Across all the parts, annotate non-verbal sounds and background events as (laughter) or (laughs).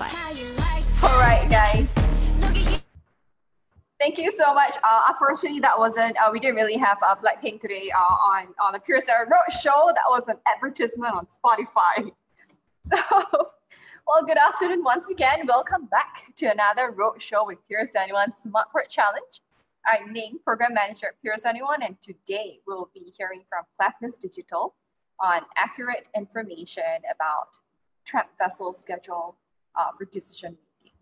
All right, guys. Thank you so much. Uh, unfortunately, that wasn't. Uh, we didn't really have uh, Blackpink today uh, on on the Pure Sarah Road Show. That was an advertisement on Spotify. (laughs) So, well, good afternoon once again. Welcome back to another Road Show with PIER71 Smart Port Challenge. I'm Ning, Program Manager at PIER71, and today we'll be hearing from Klaveness Digital on accurate information about tramp vessel schedule uh, for decision making.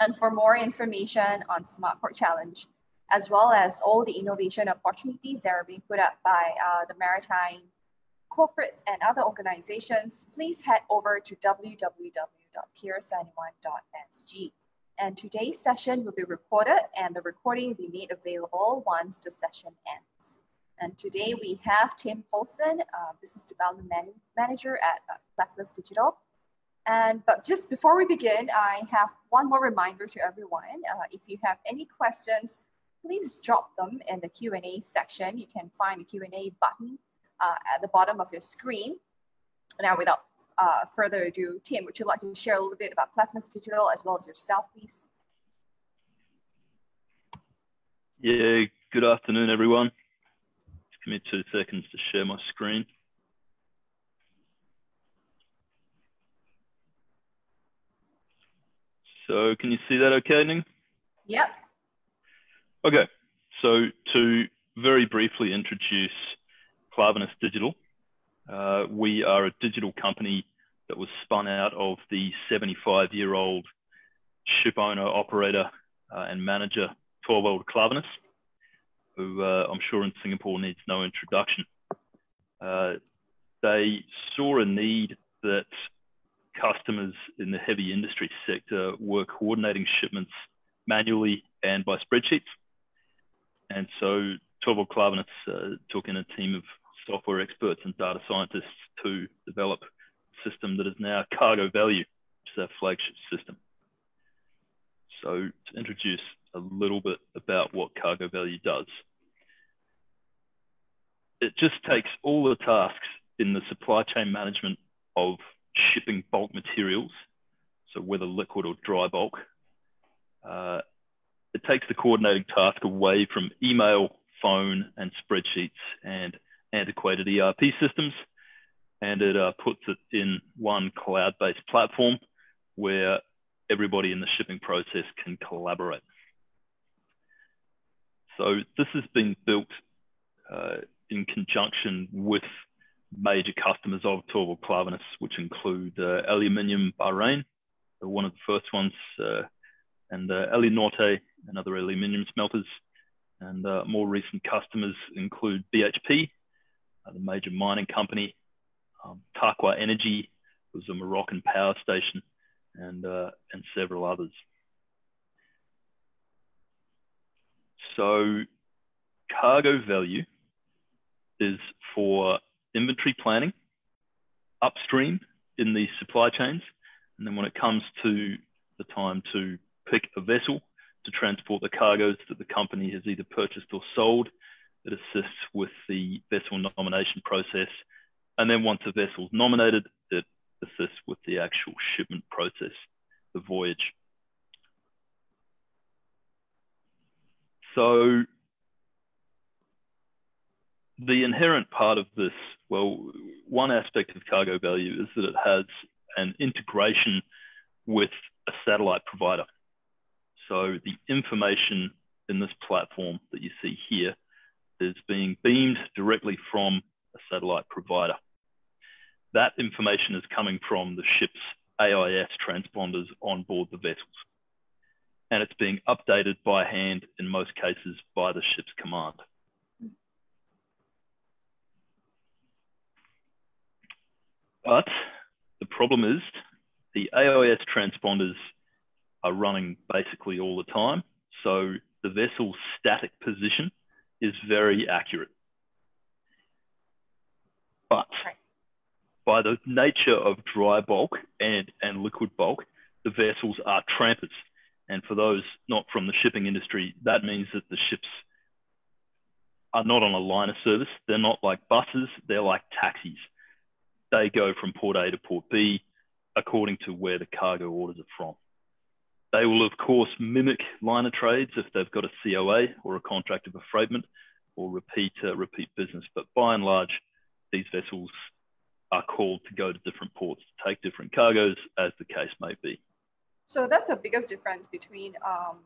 And for more information on Smart Port Challenge, as well as all the innovation opportunities that are being put up by uh, the maritime corporates and other organizations, please head over to www.pier71.sg. And today's session will be recorded and the recording will be made available once the session ends. And today we have Tim Paulson, uh, Business Development Man Manager at uh, Digital. And but just before we begin, I have one more reminder to everyone. Uh, if you have any questions, please drop them in the Q&A section. You can find the Q&A button uh, at the bottom of your screen. Now, without uh, further ado, Tim, would you like to share a little bit about Klaveness Digital as well as yourself, please? Yeah, good afternoon, everyone. Just give me two seconds to share my screen. So can you see that okay, Ning? Yep. Okay, so to very briefly introduce Klaveness Digital, uh, we are a digital company that was spun out of the 75 year old ship owner, operator, uh, and manager, Torvald Klaveness, who uh, I'm sure in Singapore needs no introduction. Uh, they saw a need that customers in the heavy industry sector were coordinating shipments manually and by spreadsheets. And so Torvald Klaveness uh, took in a team of software experts and data scientists to develop a system that is now Cargo Value, which is our flagship system. So to introduce a little bit about what Cargo Value does. It just takes all the tasks in the supply chain management of shipping bulk materials, so whether liquid or dry bulk, uh, it takes the coordinating task away from email, phone, and spreadsheets and antiquated ERP systems, and it uh, puts it in one cloud-based platform where everybody in the shipping process can collaborate. So this has been built uh, in conjunction with major customers of Torvald Klaveness, which include uh, Aluminium Bahrain, one of the first ones, uh, and uh, Alunorte and other aluminium smelters. And uh, more recent customers include BHP, uh, the major mining company, um, TAQA Energy, was a Moroccan power station, and, uh, and several others. So cargo value is for inventory planning upstream in the supply chains. And then when it comes to the time to pick a vessel to transport the cargoes that the company has either purchased or sold, it assists with the vessel nomination process. And then once a vessel is nominated, it assists with the actual shipment process, the voyage. So the inherent part of this, well, one aspect of cargo value is that it has an integration with a satellite provider. So the information in this platform that you see here is being beamed directly from a satellite provider. That information is coming from the ship's AIS transponders on board the vessels. And it's being updated by hand in most cases by the ship's command. But the problem is the AIS transponders are running basically all the time. So the vessel's static position is very accurate. But by the nature of dry bulk and, and liquid bulk, the vessels are trampers. And for those not from the shipping industry, that means that the ships are not on a line of service. They're not like buses, they're like taxis they go from port A to port B according to where the cargo orders are from. They will, of course, mimic liner trades if they've got a COA or a contract of affreightment or repeat, uh, repeat business. But by and large, these vessels are called to go to different ports to take different cargoes as the case may be. So that's the biggest difference between um,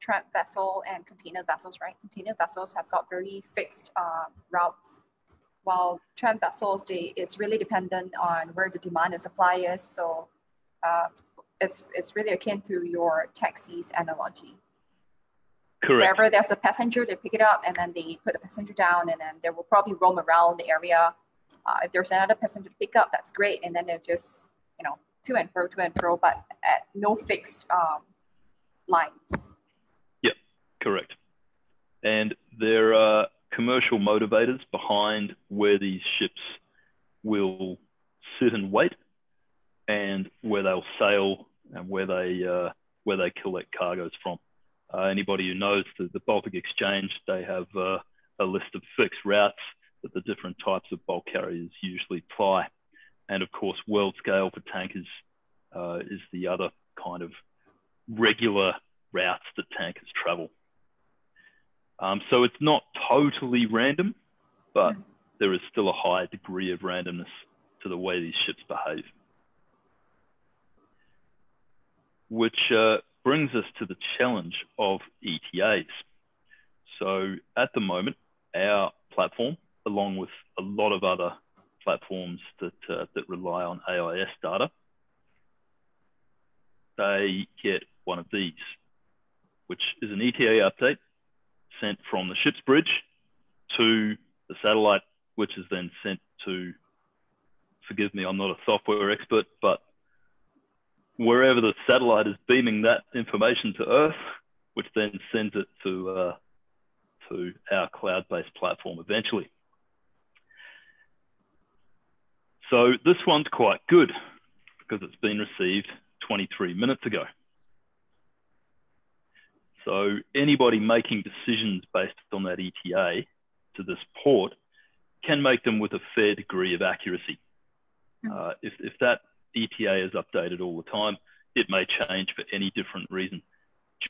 tramp vessel and container vessels, right? Container vessels have got very fixed uh, routes, while tramp vessels, they, it's really dependent on where the demand and supply is. So uh, it's, it's really akin to your taxis analogy. Correct. Wherever there's a passenger, they pick it up and then they put the passenger down and then they will probably roam around the area. Uh, if there's another passenger to pick up, that's great. And then they're just, you know, to and fro, to and fro, but at no fixed um, lines. Yep, correct. And there are commercial motivators behind where these ships will sit and wait and where they'll sail and where they, uh, where they collect cargoes from. Uh, anybody who knows the, the Baltic Exchange, they have uh, a list of fixed routes that the different types of bulk carriers usually ply. And of course, world scale for tankers uh, is the other kind of regular routes that tankers travel. Um, so it's not totally random, but there is still a high degree of randomness to the way these ships behave. Which uh, brings us to the challenge of ETAs. So at the moment, our platform, along with a lot of other platforms that, uh, that rely on AIS data, they get one of these, which is an ETA update sent from the ship's bridge to the satellite, which is then sent to, forgive me, I'm not a software expert, but wherever the satellite is beaming that information to Earth, which then sends it to, uh, to our cloud-based platform eventually. So this one's quite good because it's been received 23 minutes ago. So anybody making decisions based on that ETA to this port can make them with a fair degree of accuracy. Hmm. Uh, if, if that ETA is updated all the time, it may change for any different reason.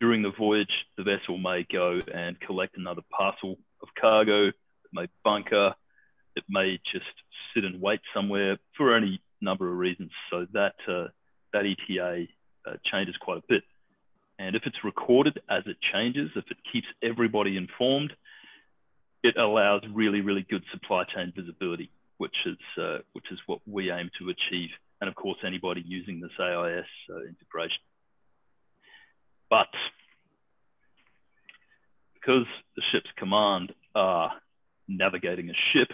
During the voyage, the vessel may go and collect another parcel of cargo, it may bunker, it may just sit and wait somewhere for any number of reasons. So that uh, that ETA uh, changes quite a bit. And if it's recorded as it changes, if it keeps everybody informed, it allows really, really good supply chain visibility, which is, uh, which is what we aim to achieve. And of course, anybody using this AIS uh, integration. But because the ship's command are navigating a ship,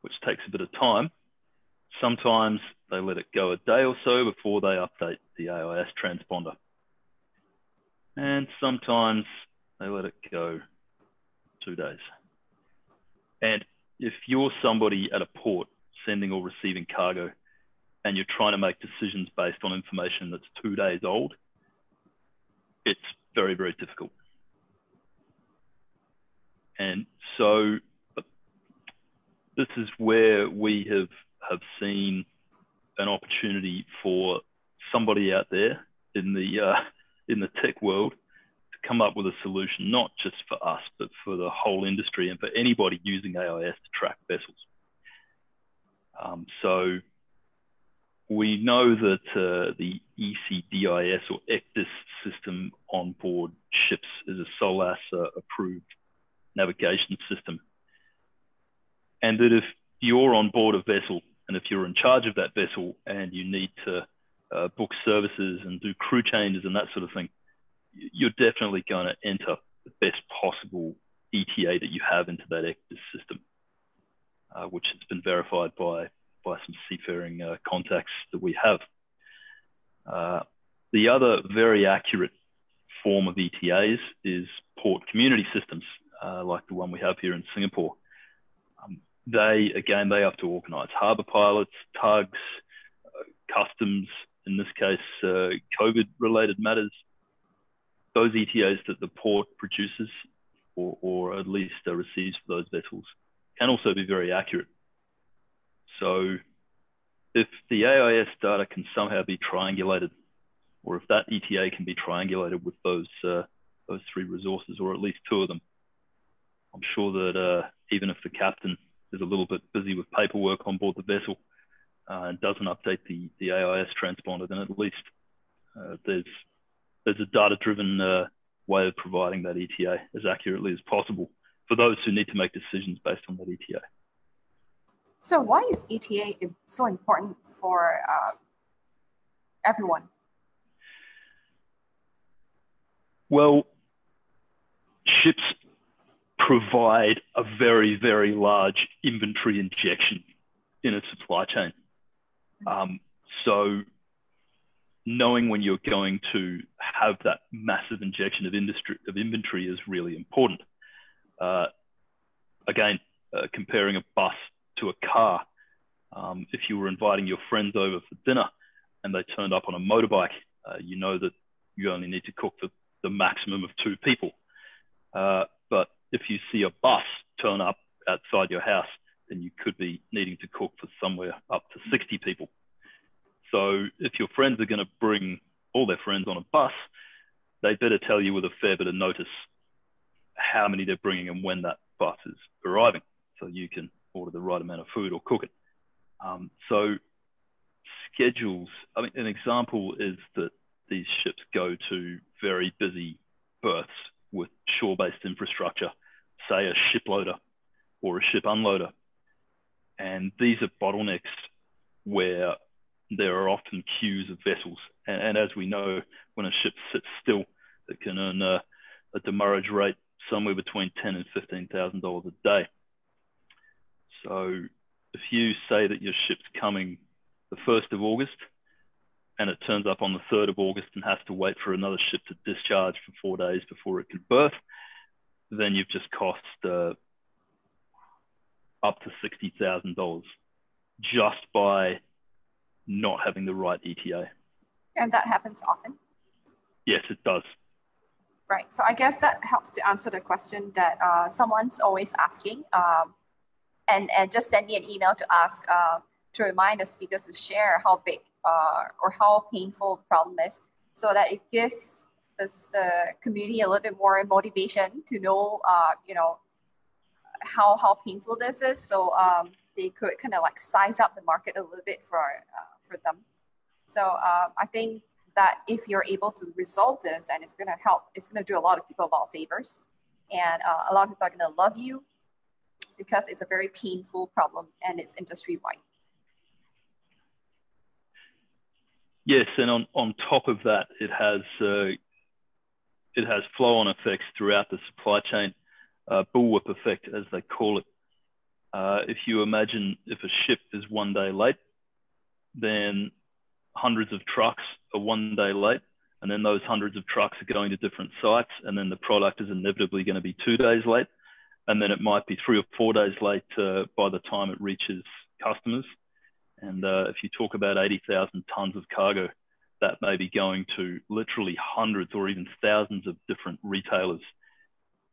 which takes a bit of time, sometimes they let it go a day or so before they update the AIS transponder. And sometimes they let it go two days. And if you're somebody at a port sending or receiving cargo and you're trying to make decisions based on information that's two days old, it's very, very difficult. And so this is where we have, have seen an opportunity for somebody out there in the uh, in the tech world to come up with a solution, not just for us, but for the whole industry and for anybody using AIS to track vessels. Um, so we know that uh, the ECDIS or ECDIS system on board ships is a SOLAS uh, approved navigation system. And that if you're on board a vessel and if you're in charge of that vessel and you need to uh, book services and do crew changes and that sort of thing, you're definitely going to enter the best possible ETA that you have into that ECDIS system, uh, which has been verified by, by some seafaring uh, contacts that we have. Uh, the other very accurate form of ETAs is port community systems, uh, like the one we have here in Singapore they again they have to organise harbour pilots, tugs, uh, customs. In this case, uh, COVID-related matters. Those ETAs that the port produces, or, or at least uh, receives for those vessels, can also be very accurate. So if the AIS data can somehow be triangulated, or if that ETA can be triangulated with those uh, those three resources, or at least two of them, I'm sure that uh, even if the captain is a little bit busy with paperwork on board the vessel uh, and doesn't update the, the AIS transponder, then at least uh, there's there's a data-driven uh, way of providing that ETA as accurately as possible for those who need to make decisions based on that ETA. So why is ETA so important for uh, everyone? Well, ships provide a very, very large inventory injection in a supply chain. Um, so knowing when you're going to have that massive injection of industry of inventory is really important. Uh, again, uh, comparing a bus to a car. Um, if you were inviting your friends over for dinner and they turned up on a motorbike, uh, you know that you only need to cook for the maximum of two people. Uh, but if you see a bus turn up outside your house, then you could be needing to cook for somewhere up to 60 people. So if your friends are going to bring all their friends on a bus, they better tell you with a fair bit of notice how many they're bringing and when that bus is arriving, so you can order the right amount of food or cook it. Um, so schedules. I mean, an example is that these ships go to very busy berths with shore-based infrastructure, say a ship loader or a ship unloader. And these are bottlenecks where there are often queues of vessels. And, and as we know, when a ship sits still, it can earn a, a demurrage rate somewhere between ten and fifteen thousand dollars a day. So if you say that your ship's coming the first of August, and it turns up on the 3rd of August and has to wait for another ship to discharge for four days before it can berth, then you've just cost uh, up to $60,000 just by not having the right ETA. And that happens often? Yes, it does. Right. So I guess that helps to answer the question that uh, someone's always asking. Um, and, and just send me an email to ask uh, to remind the speakers to share how big uh, or how painful the problem is so that it gives this, the community a little bit more motivation to know, uh, you know, how, how painful this is. So um, they could kind of like size up the market a little bit for, uh, for them. So uh, I think that if you're able to resolve this, and it's going to help, it's going to do a lot of people a lot of favors. And uh, a lot of people are going to love you because it's a very painful problem and it's industry wide. Yes, and on, on top of that, it has uh, it has flow-on effects throughout the supply chain, uh, bullwhip effect as they call it. Uh, if you imagine if a ship is one day late, then hundreds of trucks are one day late, and then those hundreds of trucks are going to different sites, and then the product is inevitably going to be two days late, and then it might be three or four days late uh, by the time it reaches customers. And uh, if you talk about 80,000 tons of cargo, that may be going to literally hundreds or even thousands of different retailers.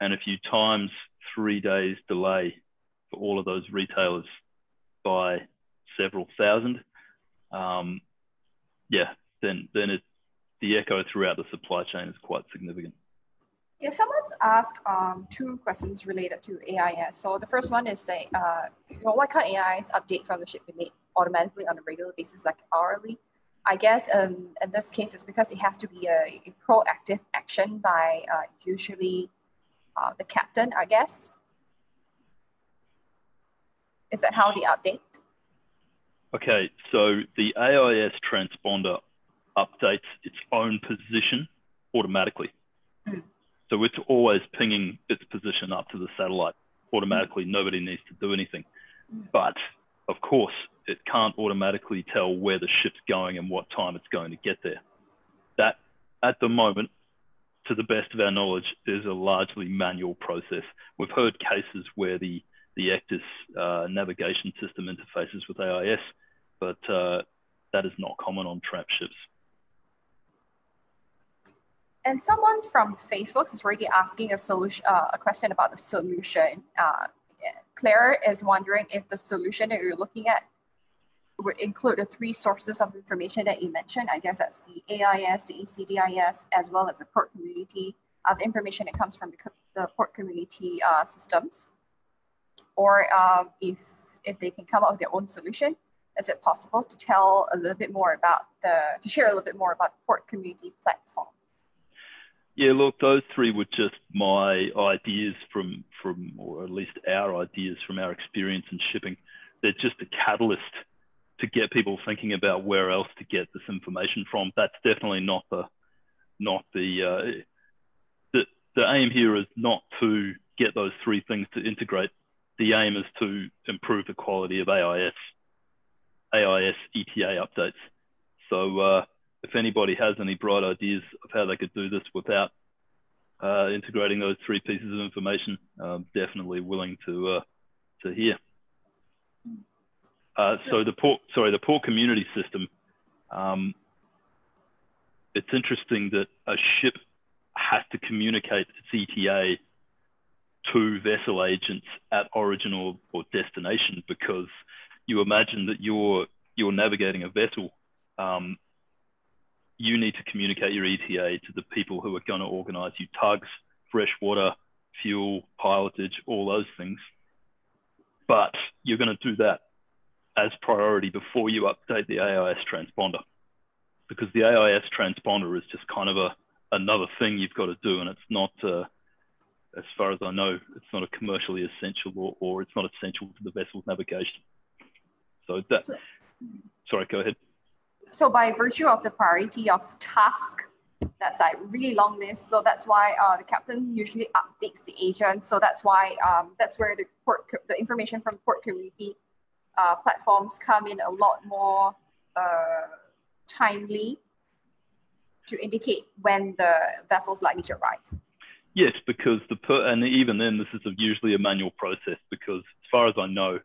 And if you times three days delay for all of those retailers by several thousand, um, yeah, then then it, the echo throughout the supply chain is quite significant. Yeah, someone's asked um, two questions related to AIS. So the first one is say, uh, why can't AIS update from the ship be made automatically on a regular basis, like hourly? I guess um, in this case, it's because it has to be a, a proactive action by uh, usually uh, the captain, I guess. Is that how they update? Okay, so the AIS transponder updates its own position automatically. Mm. So it's always pinging its position up to the satellite automatically. Nobody needs to do anything. But of course, it can't automatically tell where the ship's going and what time it's going to get there. That, at the moment, to the best of our knowledge, is a largely manual process. We've heard cases where the, the ECDIS uh, navigation system interfaces with AIS, but uh, that is not common on tramp ships. And someone from Facebook is already asking a solution, uh, a question about the solution. Uh, Claire is wondering if the solution that you're looking at would include the three sources of information that you mentioned. I guess that's the AIS, the ECDIS, as well as the port community of information that comes from the, the port community uh, systems. Or um, if, if they can come up with their own solution, is it possible to tell a little bit more about the, to share a little bit more about the port community platform? Yeah, look, those three were just my ideas from, from, or at least our ideas from our experience in shipping. They're just a catalyst to get people thinking about where else to get this information from. That's definitely not the, not the, uh, the, the aim here is not to get those three things to integrate. The aim is to improve the quality of AIS, AIS ETA updates. So, uh, if anybody has any bright ideas of how they could do this without uh, integrating those three pieces of information, I'm definitely willing to uh, to hear. Uh, so the port, sorry, the port community system. Um, it's interesting that a ship has to communicate its ETA to vessel agents at origin or, or destination because you imagine that you're you're navigating a vessel um, you need to communicate your ETA to the people who are going to organize you tugs, fresh water, fuel, pilotage, all those things. But you're going to do that as priority before you update the AIS transponder because the AIS transponder is just kind of a another thing you've got to do and it's not uh, as far as I know it's not a commercially essential or, or it's not essential to the vessel's navigation so that so, sorry go ahead so by virtue of the priority of task, that's like really long list. So that's why uh, the captain usually updates the agent. So that's why um, that's where the port, the information from port community uh, platforms come in a lot more uh, timely to indicate when the vessel's likely to arrive. Yes, because the per- and even then, this is usually a manual process because, as far as I know,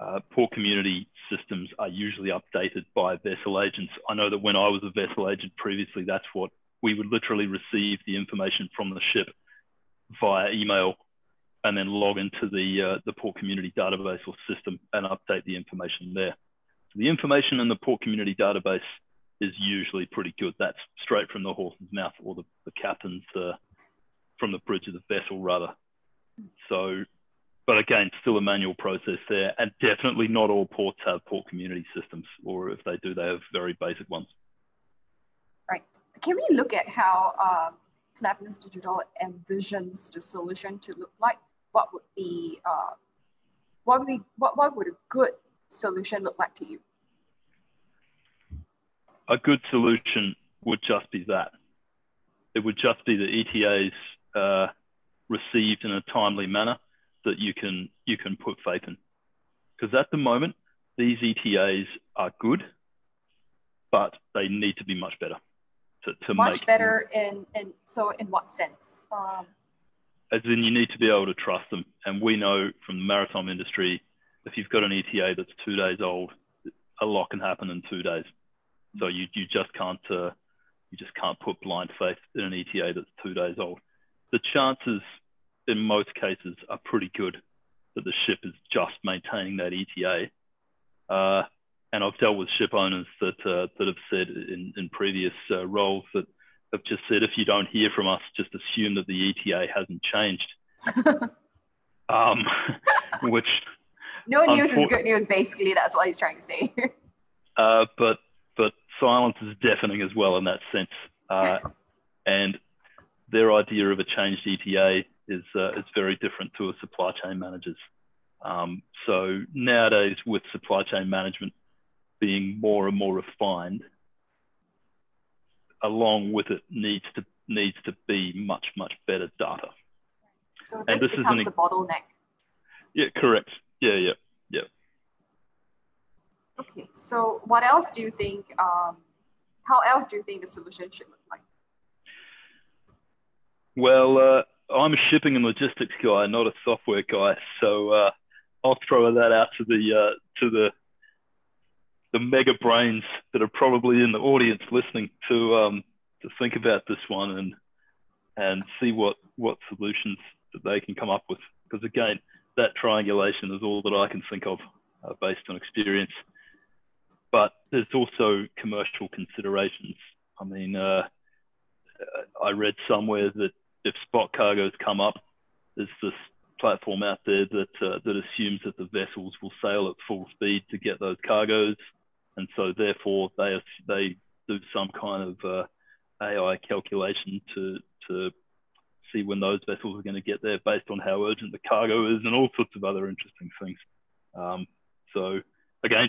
uh, port community systems are usually updated by vessel agents. I know that when I was a vessel agent previously, that's what we would literally receive the information from the ship via email and then log into the, uh, the port community database or system and update the information there. So the information in the port community database is usually pretty good. That's straight from the horse's mouth or the, the captain's, uh, from the bridge of the vessel rather. So but again, still a manual process there, and definitely not all ports have port community systems, or if they do, they have very basic ones. Right. Can we look at how uh, Digital envisions the solution to look like? What would be uh, what would be what, what would a good solution look like to you? A good solution would just be that. It would just be the ETAs uh, received in a timely manner that you can you can put faith in. Because at the moment, these ETAs are good, but they need to be much better. To, to much make, better in, in so in what sense? Um, as in, you need to be able to trust them. And we know from the maritime industry, if you've got an ETA that's two days old, a lot can happen in two days. So you you just can't uh, you just can't put blind faith in an ETA that's two days old. The chances in most cases are pretty good that the ship is just maintaining that ETA. Uh, and I've dealt with ship owners that uh, that have said in, in previous uh, roles that have just said if you don't hear from us, just assume that the ETA hasn't changed. (laughs) um, which no news is good news. Basically, that's what he's trying to say. (laughs) uh, but but silence is deafening as well in that sense. Uh, (laughs) and their idea of a changed ETA is uh, is very different to a supply chain manager's. Um, so nowadays, with supply chain management being more and more refined, along with it needs to needs to be much much better data. So this, this becomes is an, a bottleneck. Yeah, correct. Yeah, yeah, yeah. Okay, so what else do you think? Um, how else do you think the solution should look like? Well, uh, I'm a shipping and logistics guy, not a software guy. So uh, I'll throw that out to the uh, to the the mega brains that are probably in the audience listening to um, to think about this one and and see what what solutions that they can come up with. Because again, that triangulation is all that I can think of uh, based on experience. but there's also commercial considerations. I mean, uh, I read somewhere that if spot cargoes come up, there's this platform out there that uh, that assumes that the vessels will sail at full speed to get those cargoes, and so therefore they they do some kind of uh, AI calculation to to see when those vessels are going to get there based on how urgent the cargo is and all sorts of other interesting things. Um, so again,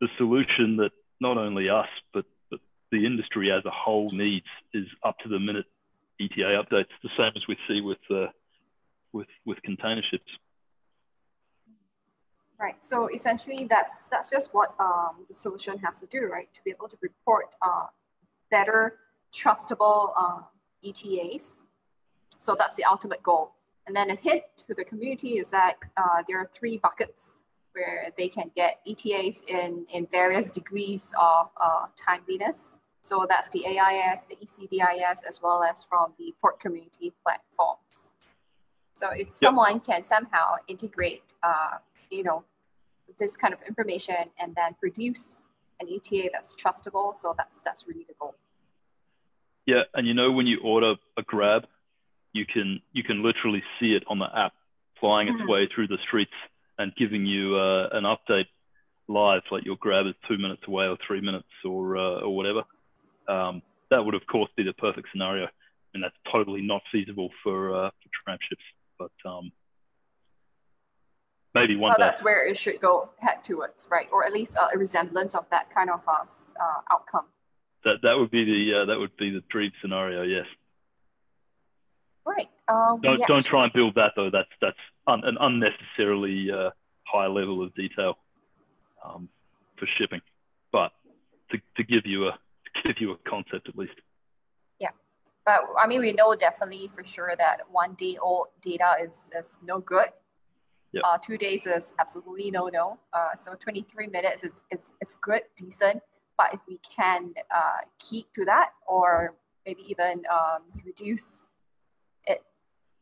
the solution that not only us but, but the industry as a whole needs is up to the minute ETA updates, the same as we see with uh, with with container ships. Right. So essentially, that's that's just what um, the solution has to do, right? To be able to report uh, better, trustable uh, ETAs. So that's the ultimate goal. And then a hint to the community is that uh, there are three buckets where they can get ETAs in, in various degrees of uh, timeliness. So that's the AIS, the ECDIS, as well as from the port community platforms. So if yep. someone can somehow integrate, uh, you know, this kind of information and then produce an ETA that's trustable, so that's that's really the goal. Yeah, and you know when you order a grab, you can you can literally see it on the app flying its mm-hmm. way through the streets and giving you uh, an update live, like your grab is two minutes away or three minutes or uh, or whatever. Um, that would of course be the perfect scenario, and that's totally not feasible for uh, for tramp ships. But um, maybe one. Well, that's where it should go head towards, right? Or at least a resemblance of that kind of uh, uh, outcome. That that would be the uh, that would be the dream scenario. Yes. Right. Uh, don't don't try and build that though. That's that's un, an unnecessarily uh, high level of detail um, for shipping, but to, to give you a to give you a concept at least. Yeah, but I mean we know definitely for sure that one day old data is is no good. Yep. Uh, two days is absolutely no no. Uh, so 23 minutes is it's it's good decent, but if we can uh, keep to that or maybe even um, reduce it,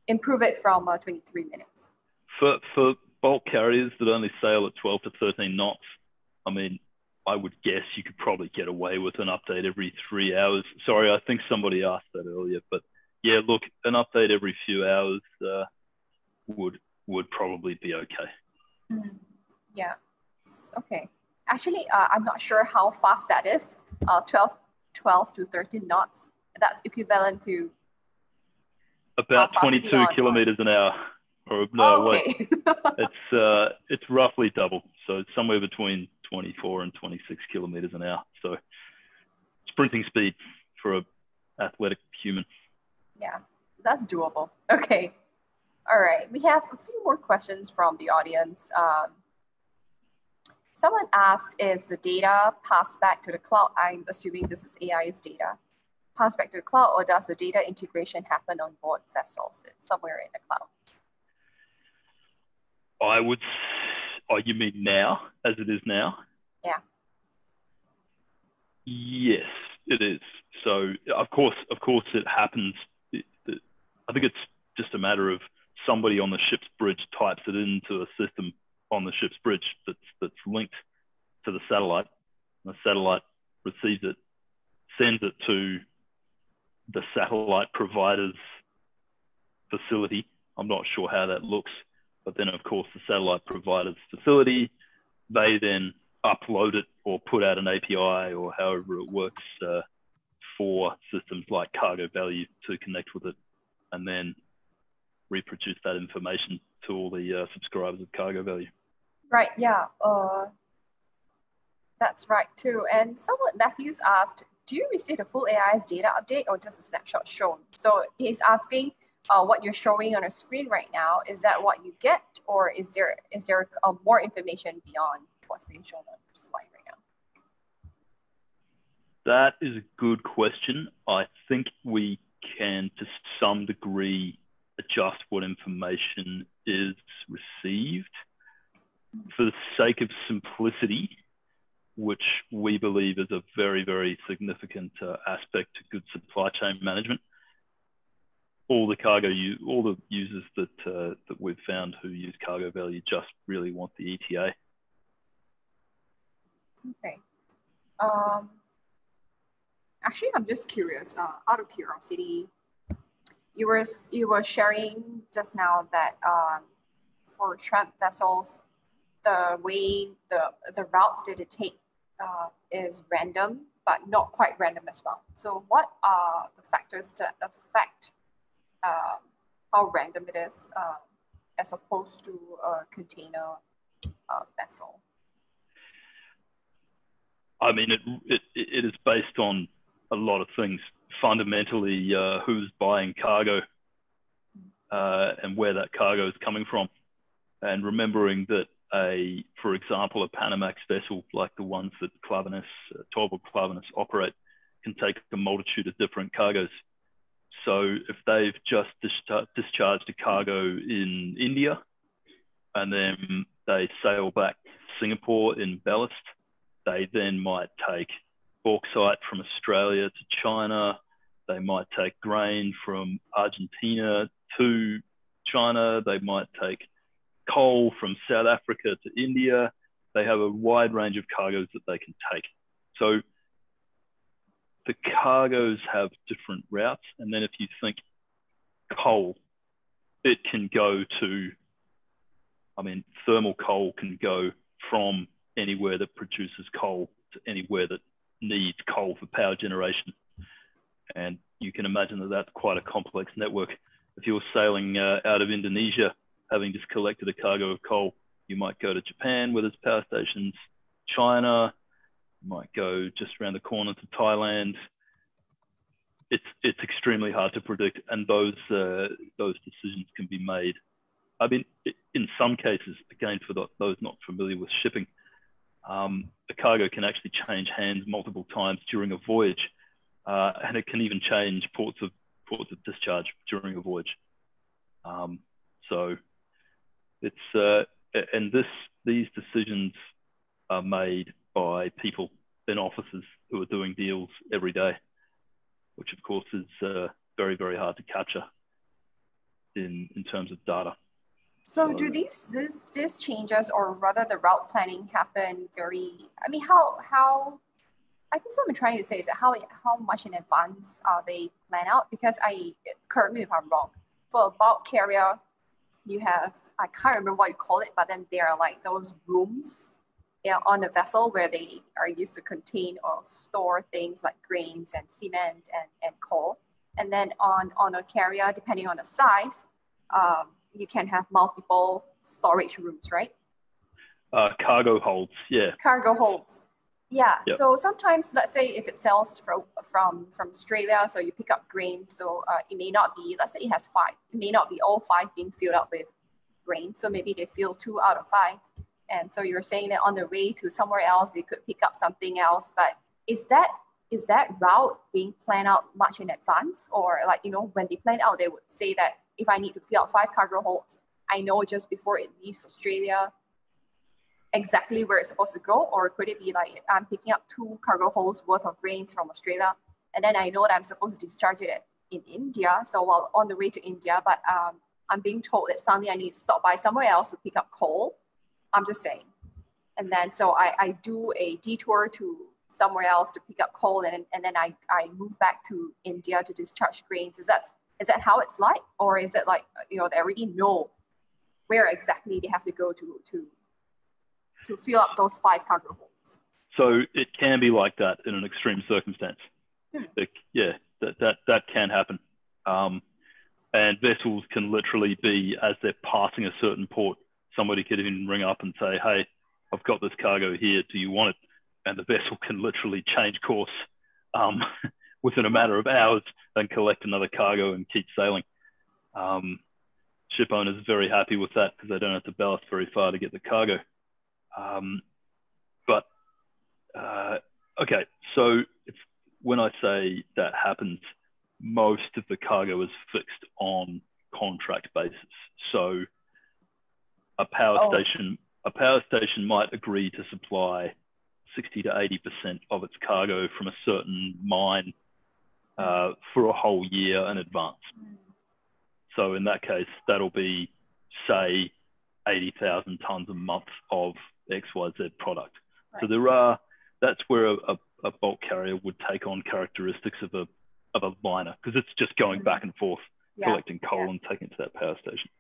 improve it from uh, 23 minutes. For, for bulk carriers that only sail at 12 to 13 knots, I mean, I would guess you could probably get away with an update every three hours. Sorry, I think somebody asked that earlier, but yeah, look, an update every few hours uh, would would probably be okay. Mm, yeah. Okay. Actually, uh, I'm not sure how fast that is. Uh, 12, 12 to 13 knots. That's equivalent to about 22 kilometers an hour. Or no, okay. (laughs) it's uh, it's roughly double. So it's somewhere between 24 and 26 kilometers an hour. So sprinting speed for a athletic human. Yeah, that's doable. Okay. All right. We have a few more questions from the audience. Um, someone asked, is the data passed back to the cloud? I'm assuming this is AIS data Passed back to the cloud, or does the data integration happen on board vessels it's somewhere in the cloud? I would. Oh, you mean now, as it is now? Yeah. Yes, it is. So of course, of course, it happens. I think it's just a matter of somebody on the ship's bridge types it into a system on the ship's bridge that's that's linked to the satellite. The satellite receives it, sends it to the satellite provider's facility. I'm not sure how that looks, but then of course the satellite provider's facility, they then upload it or put out an API or however it works uh, for systems like Cargo Value to connect with it, and then reproduce that information to all the uh, subscribers of Cargo Value. Right. Yeah. Uh, that's right too. And someone Matthews asked, do you receive the full AIS data update or just a snapshot shown? So he's asking uh, what you're showing on a screen right now, is that what you get or is there is there uh, more information beyond what's being shown on your slide right now? That is a good question. I think we can to some degree adjust what information is received. For the sake of simplicity, which we believe is a very, very significant uh, aspect to good supply chain management. All the cargo, all the users that uh, that we've found who use cargo value just really want the ETA. Okay. Um, actually, I'm just curious. Uh, out of curiosity, you were you were sharing just now that um, for tramp vessels, the way the the routes that it take uh, is random, but not quite random as well. So, what are the factors that affect uh, how random it is uh, as opposed to a container uh, vessel? I mean, it, it, it is based on a lot of things. Fundamentally, uh, who's buying cargo uh, and where that cargo is coming from. And remembering that a, for example, a Panamax vessel like the ones that Klaveness, uh, Torvald Klaveness operate can take a multitude of different cargoes. So if they've just discharged a cargo in India and then they sail back Singapore in ballast, they then might take bauxite from Australia to China. They might take grain from Argentina to China. They might take coal from South Africa to India. They have a wide range of cargoes that they can take. So the cargoes have different routes. And then if you think coal, it can go to, I mean, thermal coal can go from anywhere that produces coal to anywhere that needs coal for power generation. And you can imagine that that's quite a complex network. If you're sailing uh, out of Indonesia, having just collected a cargo of coal, you might go to Japan where there's power stations, China, might go just around the corner to Thailand. It's it's extremely hard to predict, and those uh, those decisions can be made. I mean, in some cases, again, for those not familiar with shipping, um, a cargo can actually change hands multiple times during a voyage, uh, and it can even change ports of ports of discharge during a voyage. Um, so it's uh, and this these decisions are made by people in offices who are doing deals every day, which of course is uh, very very hard to capture in in terms of data. So do these this these changes or rather the route planning happen very I mean how how I guess what I'm trying to say is how how much in advance are they planned out? Because I correct me if I'm wrong. For a bulk carrier, you have I can't remember what you call it, but then there are like those rooms yeah, on a vessel where they are used to contain or store things like grains and cement and, and coal. And then on, on a carrier, depending on the size, um, you can have multiple storage rooms, right? Uh, cargo holds, yeah. Cargo holds. Yeah. Yep. So sometimes, let's say if it sells from from from Australia, so you pick up grain. So uh, it may not be. Let's say it has five. It may not be all five being filled up with grain. So maybe they fill two out of five. And so you're saying that on the way to somewhere else, they could pick up something else. But is that is that route being planned out much in advance, or like you know when they plan out, they would say that if I need to fill out five cargo holds, I know just before it leaves Australia exactly where it's supposed to go? Or could it be like I'm picking up two cargo holds worth of grains from Australia, and then I know that I'm supposed to discharge it in India. So while on the way to India, but um, I'm being told that suddenly I need to stop by somewhere else to pick up coal. I'm just saying. And then so I, I do a detour to somewhere else to pick up coal and, and then I, I move back to India to discharge grains. Is that is that how it's like? Or is it like, you know, they already know where exactly they have to go to to to fill up those five cargo holds? So it can be like that in an extreme circumstance. Hmm. It, yeah, that, that, that can happen. Um, and vessels can literally be, as they're passing a certain port, somebody could even ring up and say, hey, I've got this cargo here. Do you want it? And the vessel can literally change course um, within a matter of hours and collect another cargo and keep sailing. Um, ship owners are very happy with that because they don't have to ballast very far to get the cargo. Um, but uh, okay, so it's when I say that happens, most of the cargo is fixed on contract basis. So a power oh. station, a power station might agree to supply 60 to 80% of its cargo from a certain mine uh, for a whole year in advance. So in that case, that'll be, say, 80,000 tons a month of XYZ product. Right. So there are, that's where a, a, a bulk carrier would take on characteristics of a of a liner because it's just going mm-hmm. back and forth, yeah. collecting coal yeah. and taking it to that power station.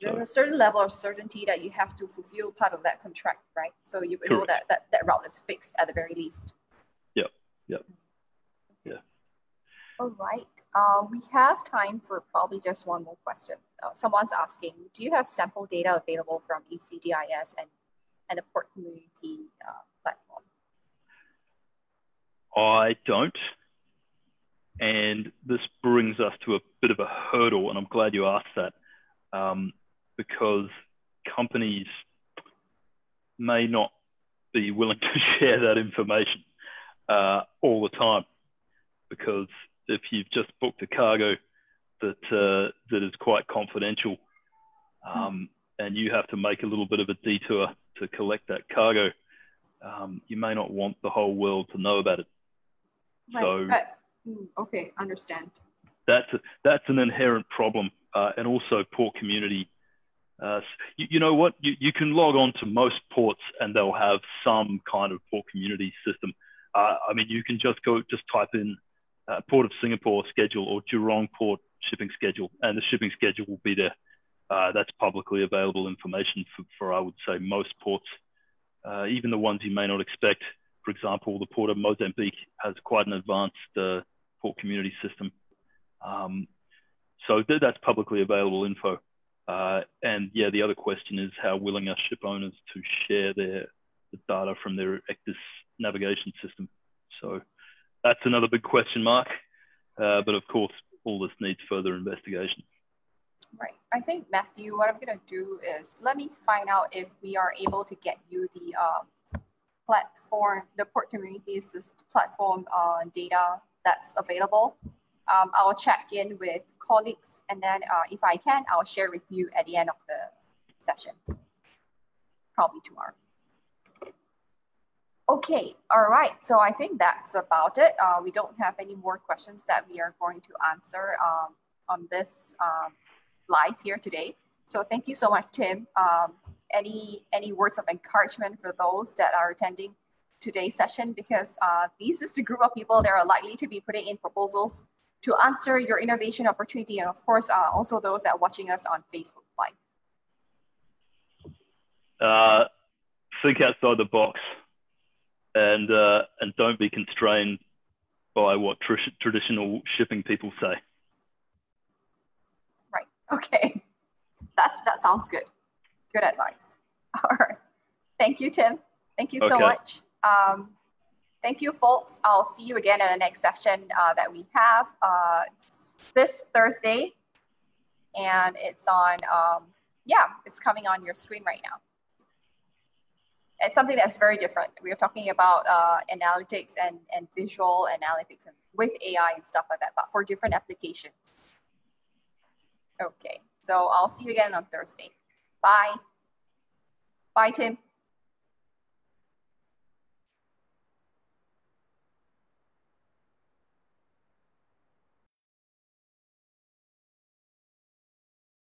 There's so, a certain level of certainty that you have to fulfill part of that contract, right? So you know that, that that route is fixed at the very least. Yep. Yep. Yeah. All right. Uh, we have time for probably just one more question. Uh, someone's asking, do you have sample data available from ECDIS and, and the port community uh, platform? I don't. And this brings us to a bit of a hurdle, and I'm glad you asked that, um, because companies may not be willing (laughs) to share that information uh, all the time, because if you've just booked a cargo that uh, that is quite confidential, um, and you have to make a little bit of a detour to collect that cargo, um, you may not want the whole world to know about it. Right. So. Uh, Mm, okay, understand. That's a, that's an inherent problem, uh, and also port community. Uh, you, you, know what? You, you can log on to most ports, and they'll have some kind of port community system. Uh, I mean, you can just go just type in uh, Port of Singapore schedule or Jurong Port shipping schedule, and the shipping schedule will be there. Uh, that's publicly available information for, for, I would say, most ports, uh, even the ones you may not expect. For example, the Port of Mozambique has quite an advanced uh, port community system. Um, so th that's publicly available info. Uh, and yeah, the other question is how willing are ship owners to share their the data from their ECDIS navigation system? So that's another big question mark. Uh, but of course, all this needs further investigation. Right. I think, Matthew, what I'm going to do is let me find out if we are able to get you the uh, platform, the port communities platform uh, data that's available. Um, I'll check in with colleagues and then uh, if I can, I'll share with you at the end of the session, probably tomorrow. Okay, all right, so I think that's about it. Uh, we don't have any more questions that we are going to answer um, on this um, live here today. So thank you so much, Tim. Um, any, any words of encouragement for those that are attending today's session because uh, this is the group of people that are likely to be putting in proposals to answer your innovation opportunity and of course uh, also those that are watching us on Facebook Live. Uh, outside the box and, uh, and don't be constrained by what tr traditional shipping people say. Right, okay. That's, that sounds good. Good advice. (laughs) All right. Thank you, Tim. Thank you okay. so much. Um, thank you, folks. I'll see you again in the next session uh, that we have uh, this Thursday. And it's on, um, yeah, it's coming on your screen right now. It's something that's very different. We are talking about uh, analytics and, and visual analytics and with AI and stuff like that, but for different applications. Okay, so I'll see you again on Thursday. Bye. Bye, Tim.